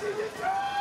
Jesus!